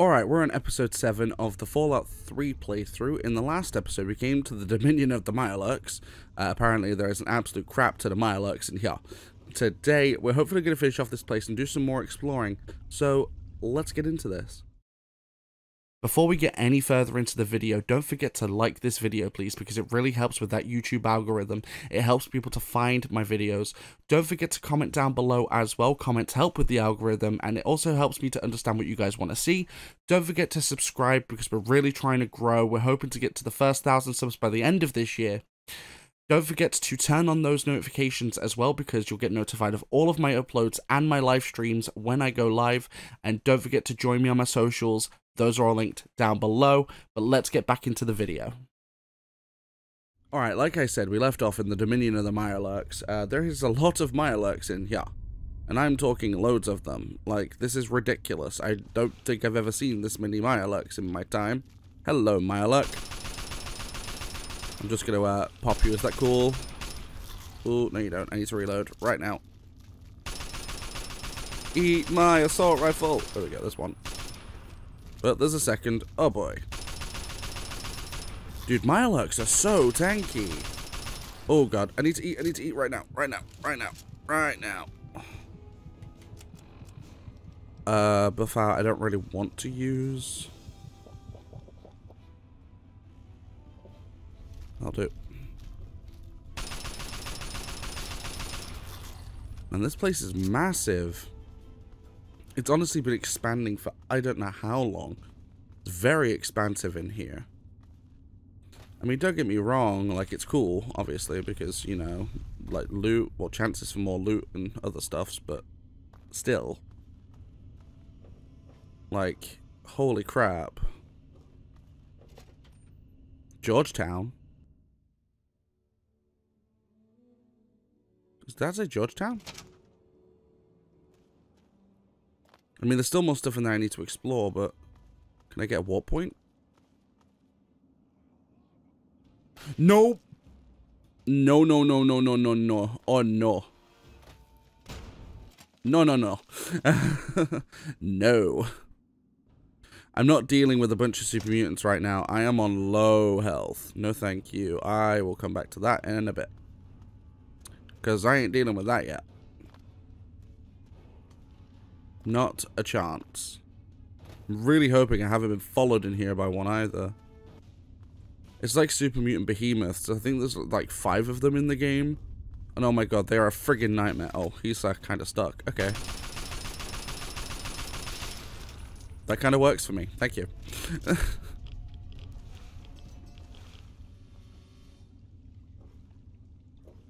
Alright, we're on episode 7 of the Fallout 3 playthrough. In the last episode, we came to the Dominion of the Mirelurks. Uh, apparently, there is an absolute crap to the Mirelurks in here. Today, we're hopefully going to finish off this place and do some more exploring. So, let's get into this. Before we get any further into the video, don't forget to like this video please because it really helps with that YouTube algorithm. It helps people to find my videos. Don't forget to comment down below as well. Comments help with the algorithm and it also helps me to understand what you guys want to see. Don't forget to subscribe because we're really trying to grow. We're hoping to get to the first thousand subs by the end of this year. Don't forget to turn on those notifications as well because you'll get notified of all of my uploads and my live streams when I go live. And don't forget to join me on my socials. Those are all linked down below. But let's get back into the video. Alright, like I said, we left off in the Dominion of the Mirelurks. Uh, there is a lot of Mirelurks in here. And I'm talking loads of them. Like, this is ridiculous. I don't think I've ever seen this many Mirelurks in my time. Hello, Mirelurk. I'm just going to uh, pop you. Is that cool? Oh, no you don't. I need to reload right now. Eat my assault rifle. There we go, This one. But there's a second. Oh boy. Dude, my Mirelurks are so tanky. Oh god, I need to eat, I need to eat right now, right now, right now, right now. Uh, Buffout I don't really want to use. I'll do it. And this place is massive. It's honestly been expanding for I don't know how long. It's very expansive in here. I mean, don't get me wrong, like, it's cool, obviously, because, you know, like, loot, well, chances for more loot and other stuffs, but still. Like, holy crap. Georgetown? Is that a Georgetown? I mean, there's still more stuff in there I need to explore, but can I get a warp point? No. No, no, no, no, no, no, no. Oh, no. No, no, no. no. I'm not dealing with a bunch of super mutants right now. I am on low health. No, thank you. I will come back to that in a bit. Because I ain't dealing with that yet. Not a chance. I'm really hoping I haven't been followed in here by one either. It's like Super Mutant Behemoths. I think there's like five of them in the game. And oh my god, they are a friggin' nightmare. Oh, he's like kind of stuck. Okay. That kind of works for me. Thank you.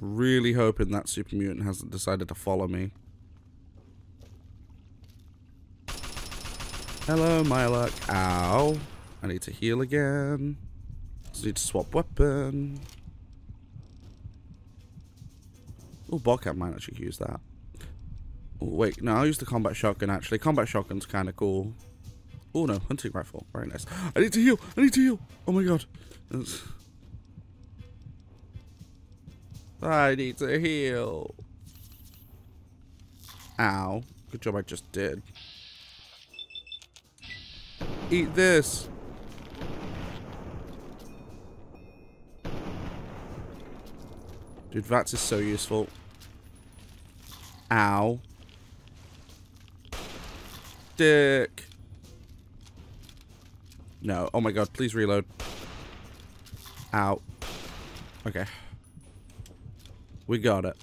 Really hoping that super mutant hasn't decided to follow me. Hello, Mirelurk. Ow. I need to heal again. Just need to swap weapon. Oh, Bobcat might actually use that. Wait, no, I'll use the combat shotgun actually. Combat shotgun's kind of cool. Oh no, hunting rifle. Very nice. I need to heal. I need to heal. Oh my god. That's I need to heal. Ow. Good job I just did. Eat this. Dude, VATS is so useful. Ow. Dick. No. Oh my god, please reload. Ow. Okay. We got it.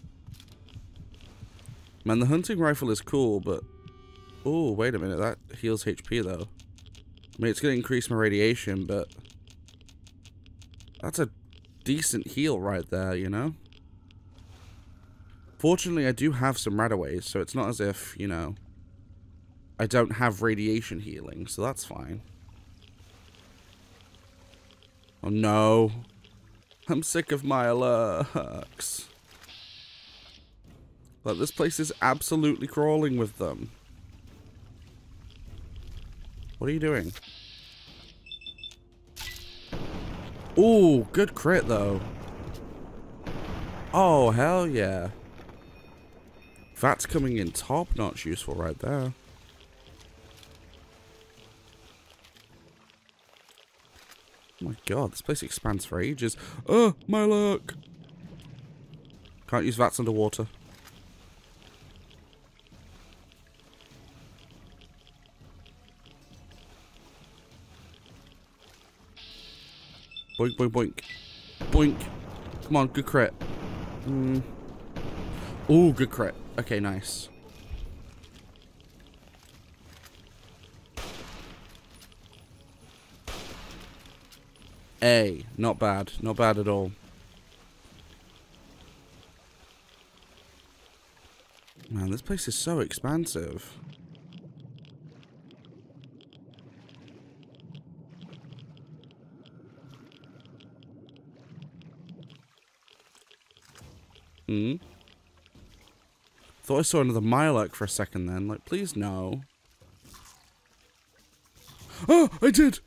Man, the hunting rifle is cool, but... Oh, wait a minute. That heals HP, though. I mean, it's going to increase my radiation, but... That's a decent heal right there, you know? Fortunately, I do have some RadAways, so it's not as if, you know... I don't have radiation healing, so that's fine. Oh, no. I'm sick of Mirelurks. Like, this place is absolutely crawling with them. What are you doing? Ooh, good crit, though. Oh, hell yeah. That's coming in top-notch useful right there. Oh my god, this place expands for ages. Oh, my luck! Can't use VATS underwater. Boink, boink, boink. Boink. Come on, good crit. Mm. Oh, good crit. Okay, nice. A. Not bad. Not bad at all. Man, this place is so expansive. Hmm? Thought I saw another Mirelurk for a second then. Like, please no. Oh, I did!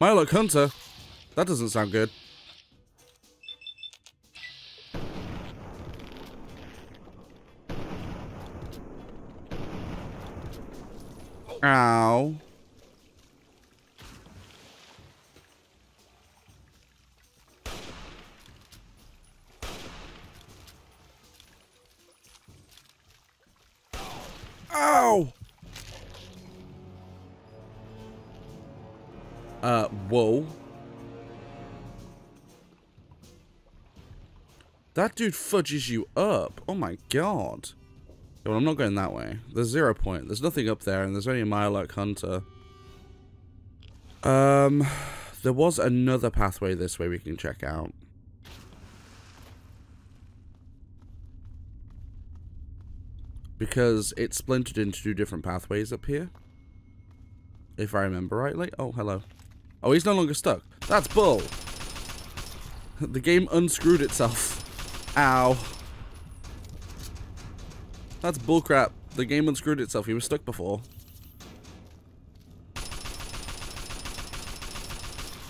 Mirelurk Hunter? That doesn't sound good. Ow! Whoa. That dude fudges you up. Oh my god. Well, I'm not going that way. There's zero point. There's nothing up there, and there's only a Mirelurk Hunter. Um, there was another pathway this way we can check out. Because it splintered into two different pathways up here. If I remember rightly. Oh, hello. Oh, he's no longer stuck. That's bull. The game unscrewed itself. Ow. That's bullcrap. The game unscrewed itself. He was stuck before.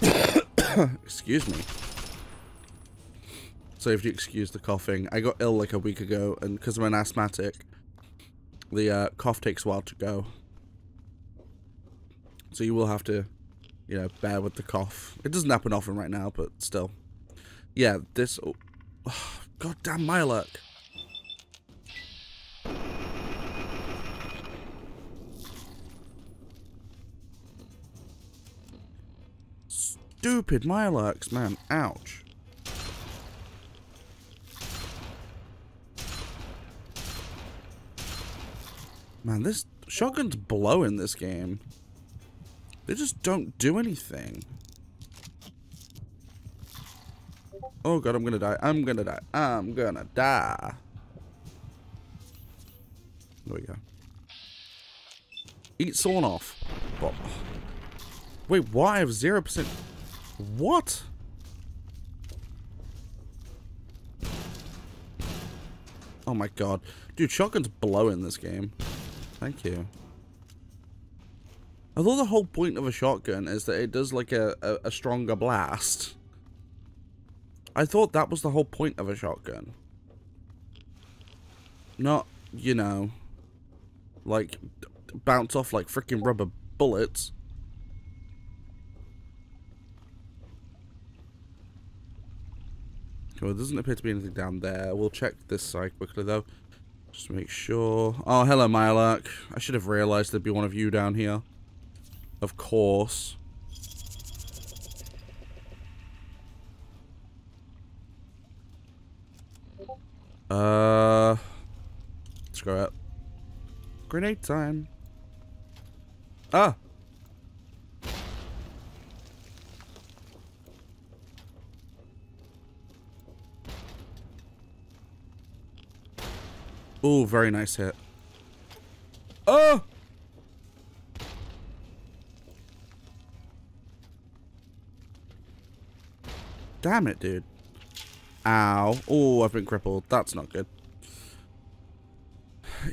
Excuse me. So if you excuse the coughing, I got ill like a week ago, and because I'm an asthmatic, the uh, cough takes a while to go. So you will have to, you know, bear with the cough. It doesn't happen often right now, but still. Yeah, this... Oh, oh, God damn Mirelurk. Stupid Mirelurks, man. Ouch. Man, this shotgun's blowing this game. They just don't do anything. Oh god, I'm gonna die. I'm gonna die. I'm gonna die. There we go. Eat sawn off. What? Wait, why? I have 0%. What? Oh my god. Dude, shotgun's blowing this game. Thank you. Although the whole point of a shotgun is that it does like a, a, a stronger blast. I thought that was the whole point of a shotgun. Not, you know, like bounce off like freaking rubber bullets. Well, there doesn't appear to be anything down there. We'll check this side quickly, though. Just to make sure. Oh, hello, Mirelurk. I should have realized there'd be one of you down here. Of course. Uh, screw it. Grenade time. Ah! Oh, very nice hit. Oh! Damn it, dude. Ow. Oh, I've been crippled. That's not good.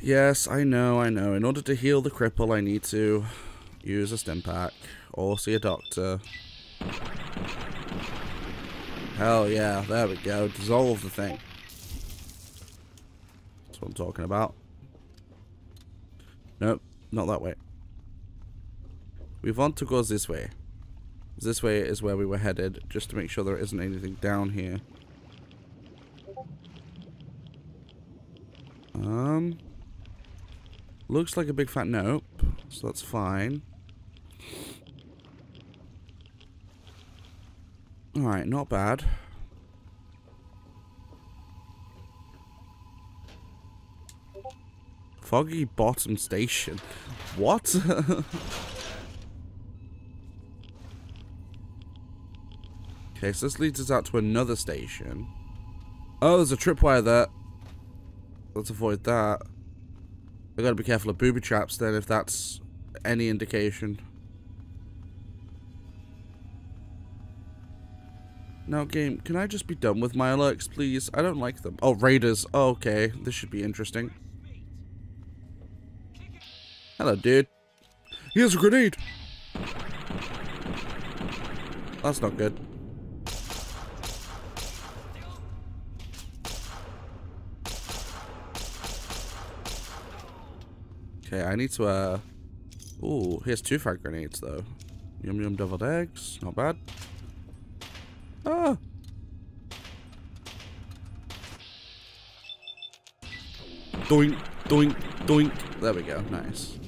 Yes, I know, I know. In order to heal the cripple, I need to use a stim pack or see a doctor. Hell yeah, there we go. Dissolve the thing That's what I'm talking about. Nope, not that way. We want to go this way. This way is where we were headed, just to make sure there isn't anything down here. Um, looks like a big fat nope, so that's fine. Alright, not bad. Foggy Bottom Station. What? okay, so this leads us out to another station. Oh, there's a tripwire there. Let's avoid that. I gotta be careful of booby traps then, if that's any indication. Now, game, can I just be done with Mirelurks, please? I don't like them. Oh, raiders. Oh, okay, this should be interesting. Hello, dude. Here's a grenade! That's not good. Okay, I need to, uh... Ooh, here's two frag grenades, though. Yum yum deviled eggs. Not bad. Ah! Doink, doink, doink. There we go. Nice.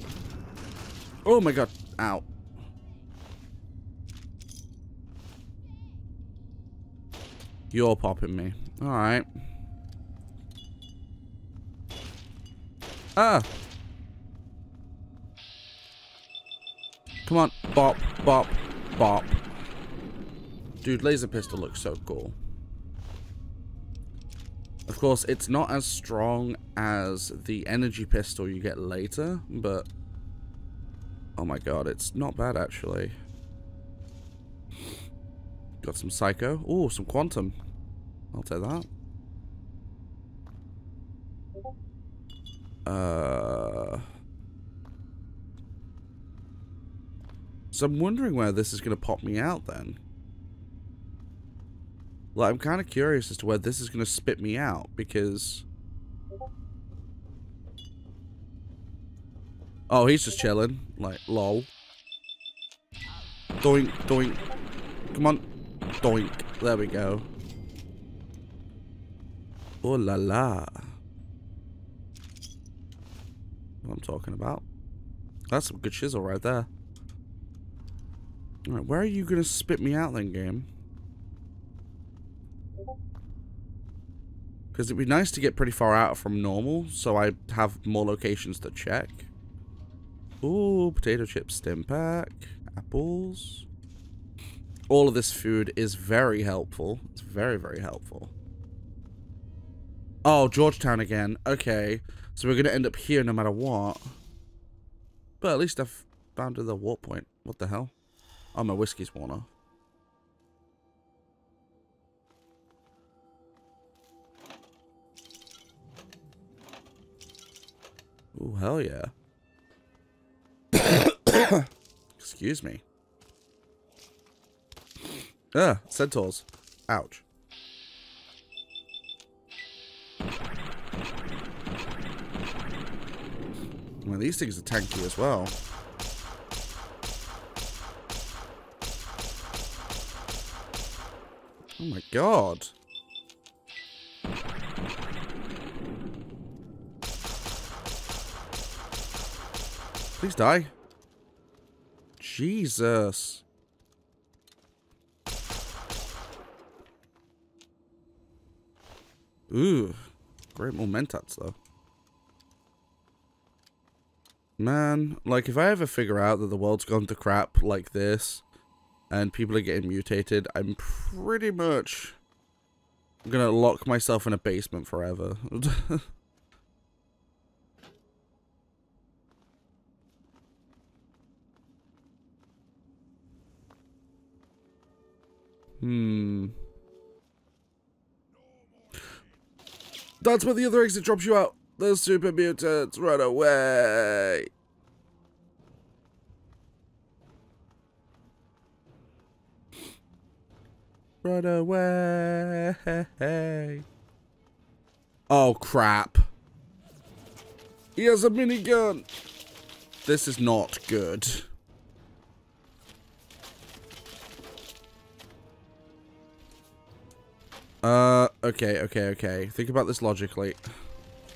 Oh my god. Ow. You're popping me. Alright. Ah! Come on. Bop, bop, bop. Dude, laser pistol looks so cool. Of course, it's not as strong as the energy pistol you get later, but... Oh my god, it's not bad, actually. Got some Psycho. Oh, some Quantum. I'll take that. Uh... So I'm wondering where this is going to pop me out then. Like, I'm kind of curious as to where this is going to spit me out, because... Oh, he's just chilling. Like, lol. Doink, doink. Come on. Doink. There we go. Oh la la. What I'm talking about. That's some good chisel right there. Alright, where are you going to spit me out then, game? Because it'd be nice to get pretty far out from normal, so I have more locations to check. Ooh, potato chips, stim pack, apples. All of this food is very helpful. It's very, very helpful. Oh, Georgetown again. Okay. So we're going to end up here no matter what. But at least I've found the warp point. What the hell? Oh, my whiskey's worn off. Oh, hell yeah. Excuse me. Ah, centaurs. Ouch. Well, these things are tanky as well. Oh my god. Please die. Jesus. Ooh. Great momentats, though. Man, like, if I ever figure out that the world's gone to crap like this, and people are getting mutated, I'm pretty much gonna lock myself in a basement forever. hmm. That's where the other exit drops you out. The super mutants run away. Run away. Oh, crap. He has a minigun. This is not good. Uh, okay, okay, okay. Think about this logically.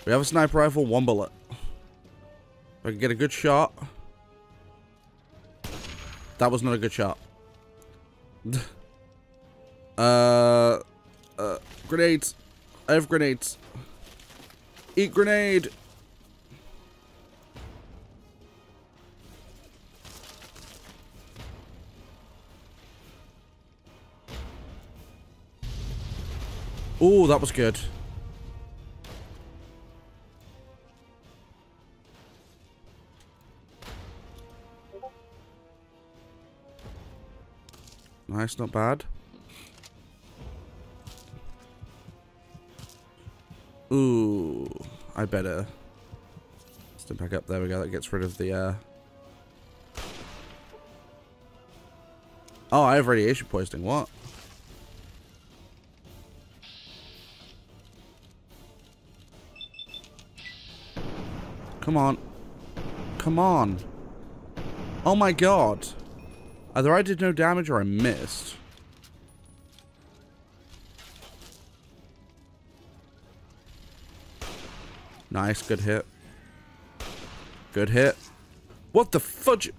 We have a sniper rifle, one bullet. If I can get a good shot. That was not a good shot. uh, uh, grenades. I have grenades. Eat grenade. Oh, that was good. Nice, not bad. Ooh, I better step back up. There we go. That gets rid of the. Uh... Oh, I have radiation poisoning. What? Come on. Come on. Oh my god. Either I did no damage or I missed. Nice, good hit. Good hit. What the fudge?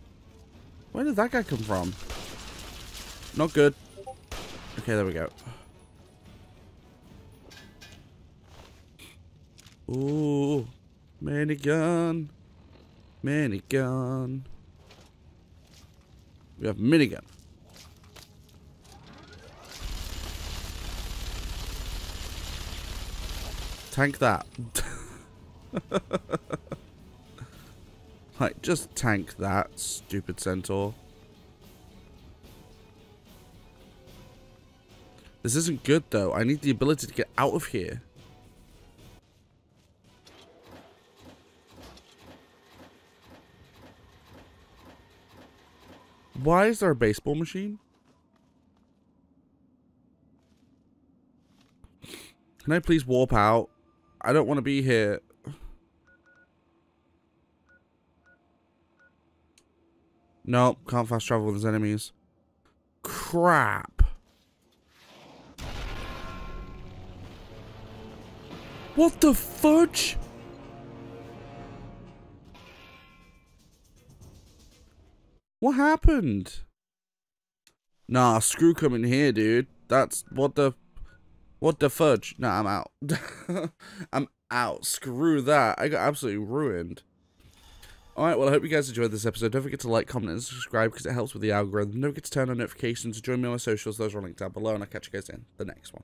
Where did that guy come from? Not good. Okay, there we go. Ooh. Minigun. Minigun. We have minigun. Tank that. like, just tank that, stupid centaur. This isn't good, though. I need the ability to get out of here. Why is there a baseball machine? Can I please warp out? I don't want to be here. Nope, can't fast travel with his enemies. Crap. What the fudge? What happened? Nah, screw coming here, dude. That's what the what the fudge? Nah, I'm out. I'm out. Screw that. I got absolutely ruined. Alright, well, I hope you guys enjoyed this episode. Don't forget to like, comment, and subscribe because it helps with the algorithm. Don't forget to turn on notifications. Join me on my socials. Those are linked down below, and I'll catch you guys in the next one.